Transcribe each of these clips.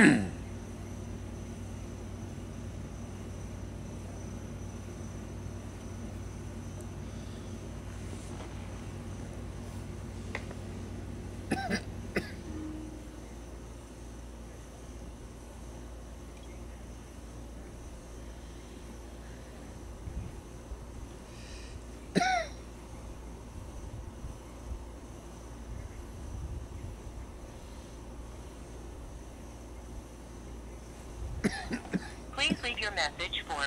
Mm-hmm. Please leave your message for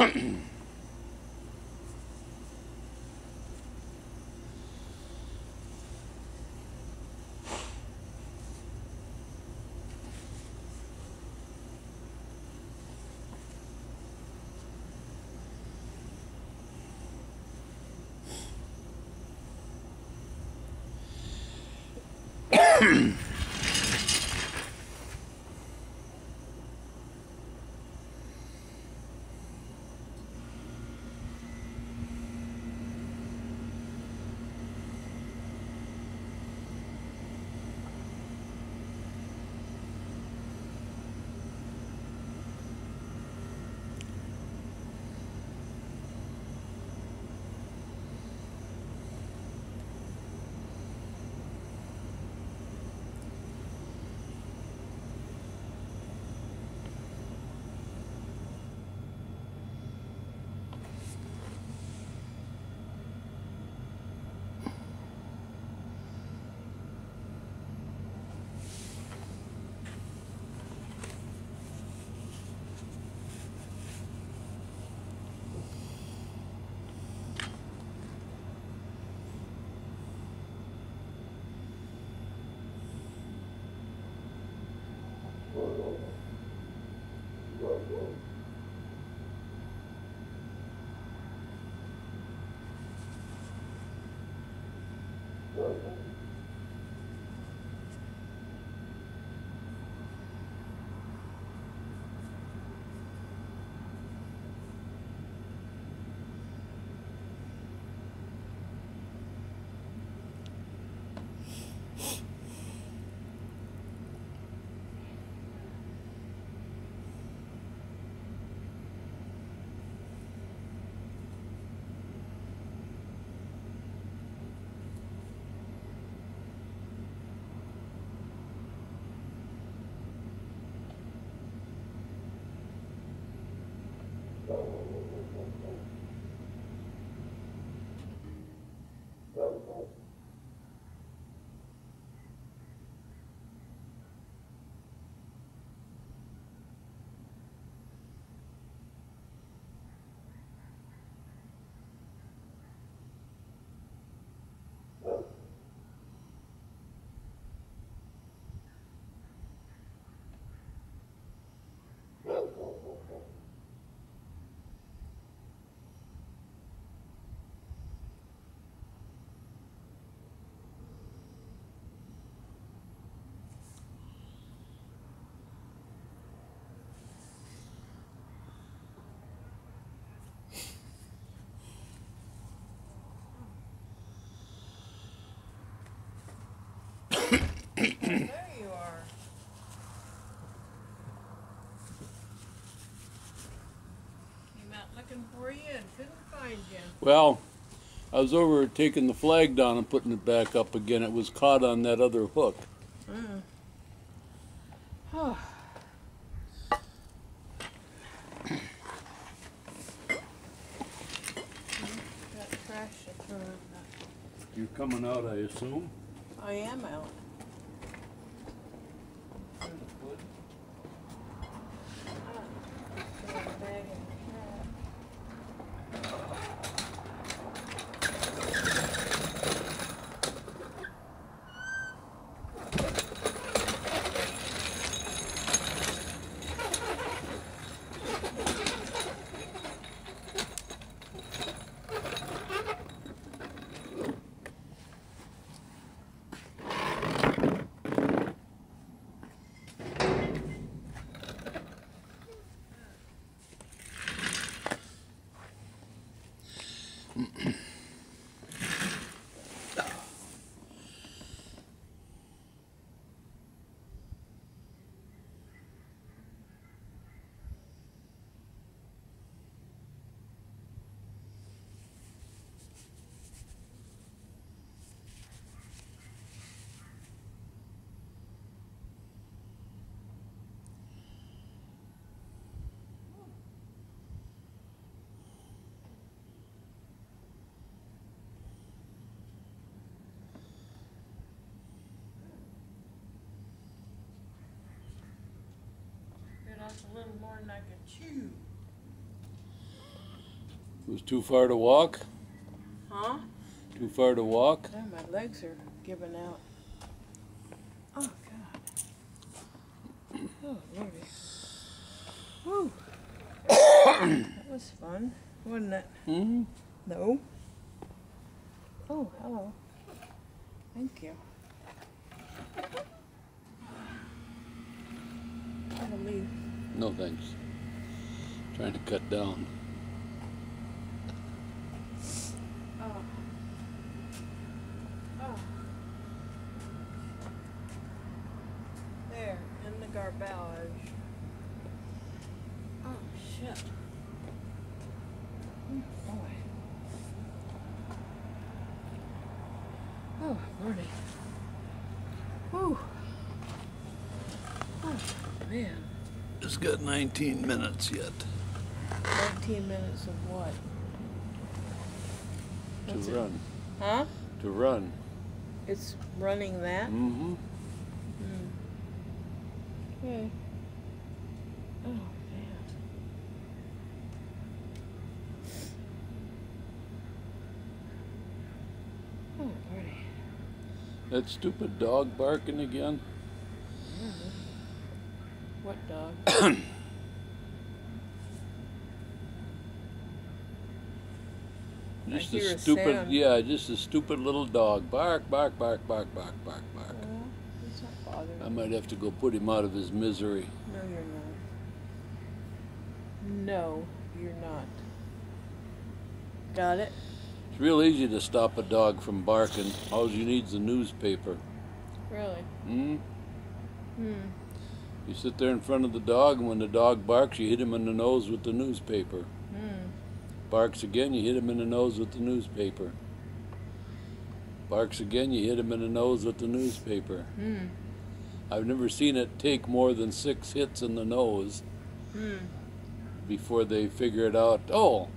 Um... find you. Well, I was over taking the flag down and putting it back up again. It was caught on that other hook. Mm. Oh. Got trash to throw out. You're coming out, I assume? I am out. Put in a bag in the car. Bit off a little more than I could chew. It was too far to walk. Huh? Too far to walk. Yeah, my legs are giving out. Oh God. Oh Lordy. Whew. that was fun, wasn't it? hmm No. Oh, hello. Thank you. Gotta leave. No thanks. Trying to cut down. Oh. Oh. There, in the garbage. Oh, shit. Oh, boy. Oh, Lordy. Whew. Oh, man. It's got 19 minutes yet 19 minutes of what? What's to it? run. Huh? To run. It's running that? Mm-hmm. Hmm. Okay. Oh man. Oh Lordy. That stupid dog barking again. Dog? Just a a stupid, sound. yeah, just a stupid little dog. Bark, bark, bark, bark, bark, bark, bark. Well, it's not bothering I might have to go put him out of his misery. No, you're not. No, you're not. Got it? It's real easy to stop a dog from barking. All you need is a newspaper. Really? Hmm? Hmm. You sit there in front of the dog, and when the dog barks, you hit him in the nose with the newspaper. Hmm. Barks again, you hit him in the nose with the newspaper. Barks again, you hit him in the nose with the newspaper. Hmm. I've never seen it take more than six hits in the nose Hmm. before they figure it out. Oh,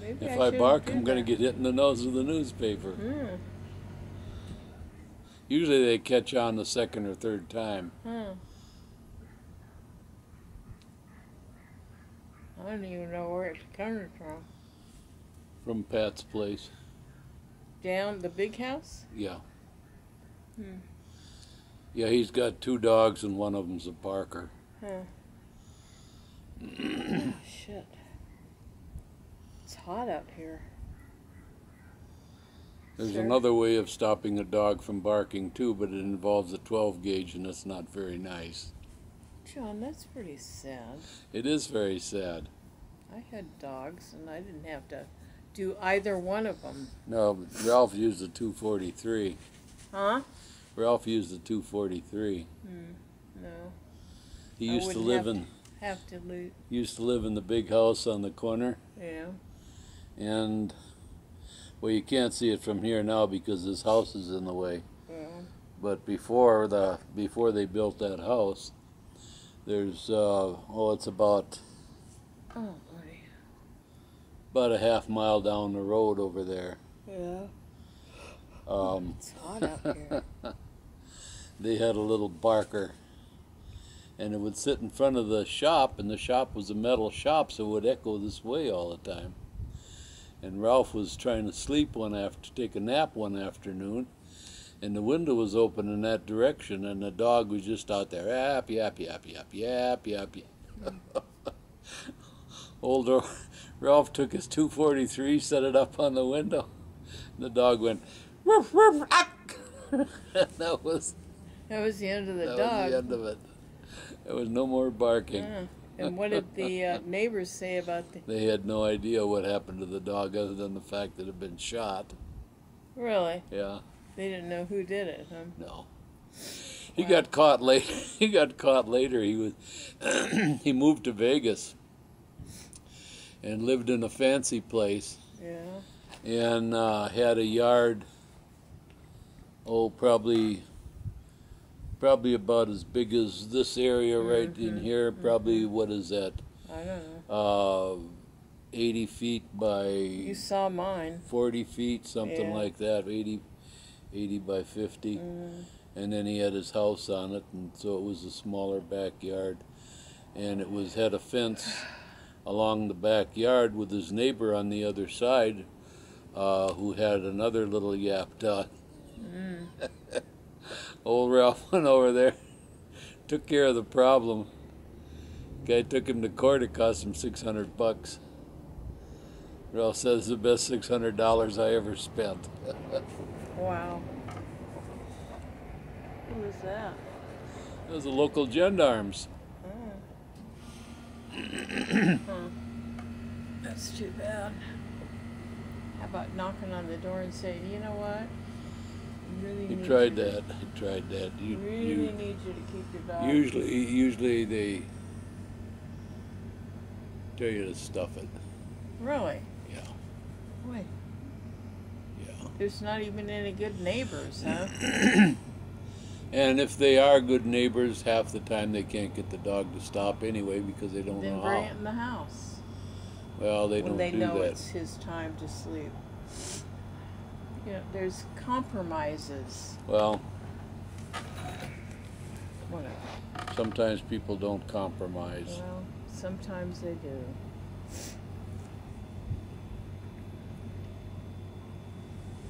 Maybe if I, I, bark, I'm going to get hit in the nose with the newspaper. Hmm. Usually they catch on the second or third time. I don't even know where it's coming from. From Pat's place. Down the big house? Yeah. Hmm. Yeah, he's got two dogs and one of them's a Parker. Huh. oh, shit. It's hot up here. There's Sure. another way of stopping a dog from barking too, but it involves a 12 gauge and it's not very nice. John, that's pretty sad. It is very sad. I had dogs and I didn't have to do either one of them. No, but Ralph used a 243. Huh? Ralph used a 243. Hmm. No. He I used to live have in Have to lose. used to live in the big house on the corner, Yeah. and well, you can't see it from here now because this house is in the way. But before the before they built that house, there's uh, oh, it's about Oh. About a half mile down the road over there. Yeah. Um, It's hot out here. they had a little barker and it would sit in front of the shop and the shop was a metal shop so it would echo this way all the time and ralph was trying to sleep one after take a nap one afternoon and the window was open in that direction and the dog was just out there yap yap yap yap yap yap yap older ralph took his 243 set it up on the window the dog went woof, woof, ah. that was That was the end of the that dog. was the end of it. There was no more barking. Yeah. And what did the uh, neighbors say about the? They had no idea what happened to the dog other than the fact that it had been shot. Really? Yeah, They didn't know who did it, huh? no. He Wow. got caught later. He got caught later. He was he moved to Vegas and lived in a fancy place Yeah. and uh, had a yard. Oh, probably probably about as big as this area right in Mhm, here. Probably what is that? I don't know. uh, 80 feet by You saw mine. 40 feet, something Yeah. like that, 80, 80 by 50. Mm. And then he had his house on it, and so it was a smaller backyard. And it was had a fence along the backyard with his neighbor on the other side, uh, who had another little yap dog. Old Ralph went over there, took care of the problem. Guy took him to court. It cost him six hundred bucks. Ralph says the best six hundred dollars I ever spent. Wow. Who was that? It was the local gendarmes. That's too bad. How about knocking on the door and saying, you know what? You really He tried you, that. He tried that. You, Really you, need you to keep your dog. usually, usually they tell you to stuff it. Really? Yeah, Boy, yeah. there's not even any good neighbors, huh? And if they are good neighbors, half the time they can't get the dog to stop anyway because they don't then know bring how. it in the house Well, they when don't they do know that. it's his time to sleep. You know, there's compromises. Well, Whatever. sometimes people don't compromise. Well, sometimes they do.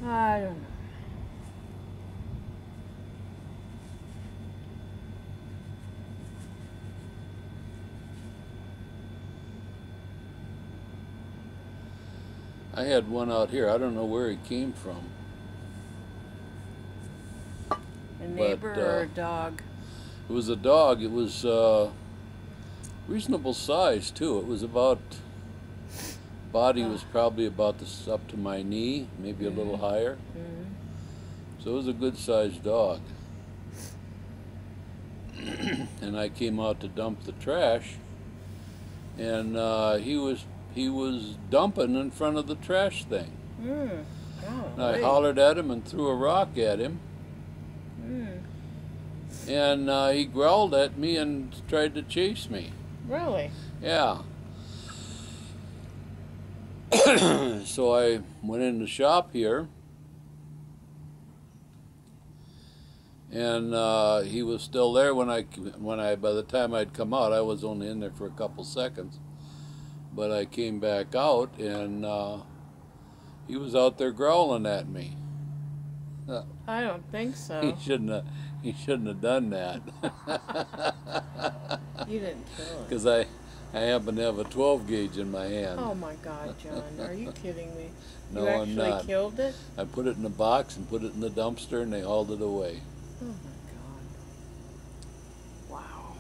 I don't know. I had one out here. I don't know where he came from. A neighbor or uh, a dog? It was a dog. It was uh, reasonable size too. It was about body was probably about this up to my knee, maybe a little higher. Mhm. So it was a good sized dog. and I came out to dump the trash, and uh, he was he was dumping in front of the trash thing. Mm. Oh, And I hollered at him and threw a rock at him, Mm. and uh, he growled at me and tried to chase me. Really? Yeah. so I went in the shop here, and uh, he was still there when I when I by the time I'd come out, I was only in there for a couple seconds, but I came back out and uh, he was out there growling at me. I don't think so. He shouldn't have. He shouldn't have done that. You didn't kill it. Because I, I happen to have a 12 gauge in my hand. Oh my God, John! Are you kidding me? No, you I'm actually not. killed it? I put it in a box and put it in the dumpster, and they hauled it away. Oh my God! Wow.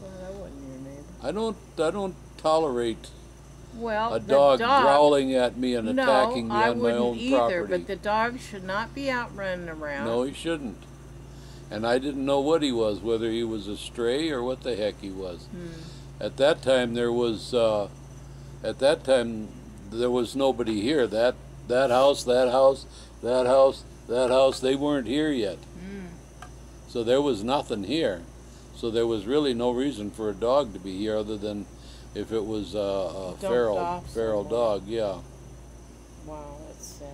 Well, that wasn't your neighbor. I don't, I don't tolerate Well, a the dog, growling at me and no, attacking me I on my wouldn't own either. property. But the dog should not be out running around. No, he shouldn't. And I didn't know what he was, whether he was a stray or what the heck he was. Hmm. At that time, there was, uh, at that time, there was nobody here. That that house, that house, that house, that house, they weren't here yet. Hmm. So there was nothing here. So there was really no reason for a dog to be here other than if it was uh, a Dumped feral off feral somewhere. dog. Yeah, Wow, that's sad.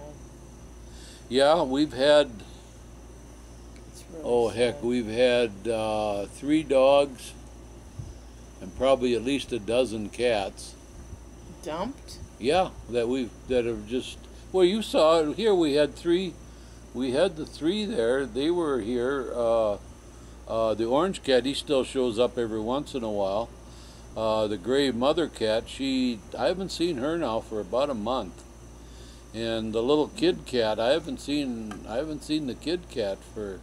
yeah. We've had It's really oh heck, sad. we've had uh, three dogs and probably at least a dozen cats. dumped. Yeah, that we've that have just well, you saw it here. We had three. We had the three there. They were here. Uh, uh, the orange cat, he still shows up every once in a while. Uh, the gray mother cat, she I haven't seen her now for about a month. And the little kid cat, I haven't seen I haven't seen the kid cat for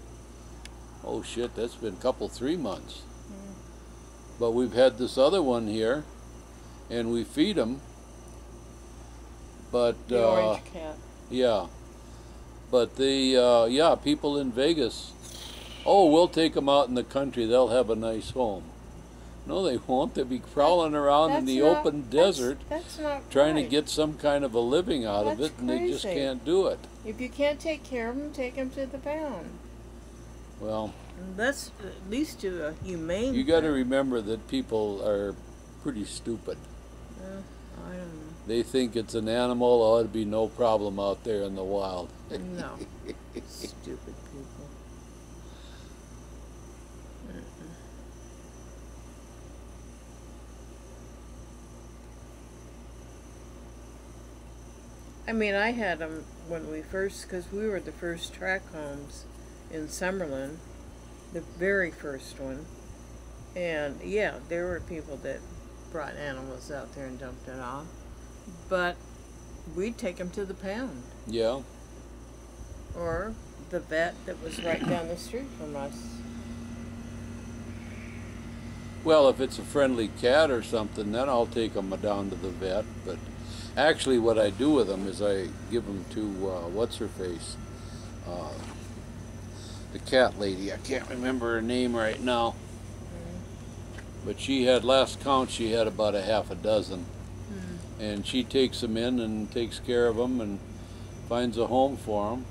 oh shit, that's been a couple three months. But we've had this other one here, and we feed him. But The uh, orange cat. yeah, but the uh, yeah people in Vegas, oh we'll take them out in the country. They'll have a nice home. No, they won't. They'll be crawling around in the not- open desert That's, not trying to get some kind of a living out of it, and they just can't do it. If you can't take care of them, take them to the pound. Well, That's at least do a humane. you got to remember that people are pretty stupid. Uh, I don't They think it's an animal. Oh, it'd be no problem out there in the wild. know. No. Stupid people. I mean, I had them when we first, because we were the first track homes in Summerlin, the very first one. And yeah, there were people that brought animals out there and dumped it off. But we'd take them to the pound Yeah. or the vet that was right down the street from us. Well, if it's a friendly cat or something, then I'll take them down to the vet. But actually, what I do with them is I give them to uh, what's her face, uh, the cat lady. I can't remember her name right now. But she had last count. She had about a half a dozen, and she takes them in and takes care of them and finds a home for them.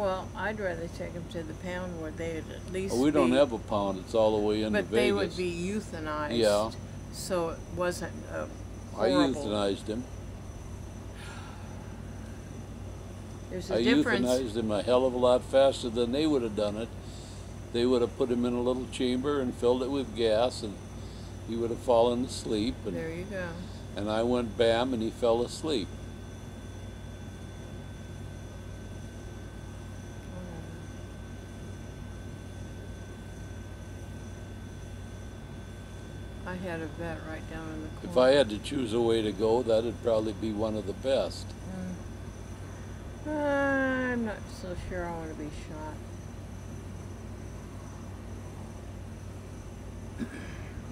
Well, I'd rather take them to the pound where they'd at least. we don't be- have a pound. It's all the way into But Vegas. they would be euthanized. Yeah. So it wasn't uh, I euthanized him. There's a I difference. euthanized him a hell of a lot faster than they would have done it. They would have put him in a little chamber and filled it with gas, and he would have fallen asleep. And, There you go. and I went bam, and he fell asleep. I had a vet right down in the corner. If I had to choose a way to go, that'd probably be one of the best. Uh, I'm not so sure I want to be shot.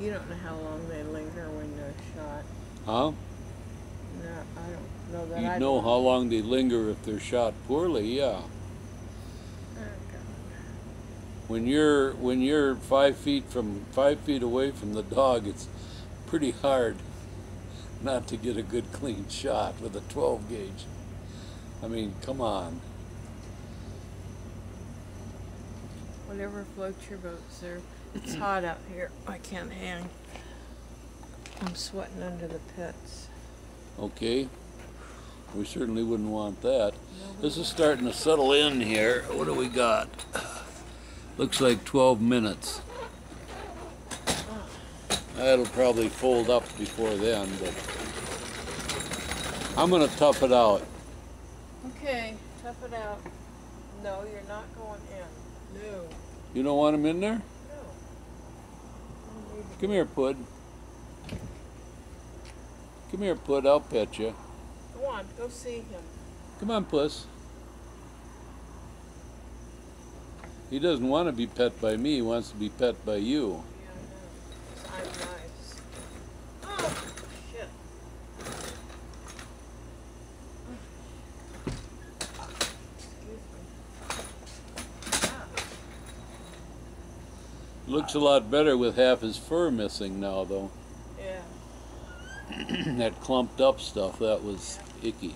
You don't know how long they linger when they're shot. Huh? No, I don't know that. You'd I know how long they linger if they're shot poorly, yeah. When you're when you're five feet from five feet away from the dog, it's pretty hard not to get a good clean shot with a 12 gauge. I mean, come on. Whatever floats your boat, sir. It's hot out here. I can't hang. I'm sweating under the pits. Okay. We certainly wouldn't want that. This is starting to settle in here. What do we got? Looks like 12 minutes. That'll probably fold up before then, but I'm gonna tough it out. Okay, tough it out. No, you're not going in. No. You don't want him in there? No. Come here, Pud. Come here, Pud. I'll pet you. Go on, go see him. Come on, Puss. He doesn't want to be pet by me. He wants to be pet by you. Yeah, I know. 'Cause I'm nice. Oh, shit. Excuse me. Ah, Looks a lot better with half his fur missing now, though. yeah. that clumped up stuff, that was icky.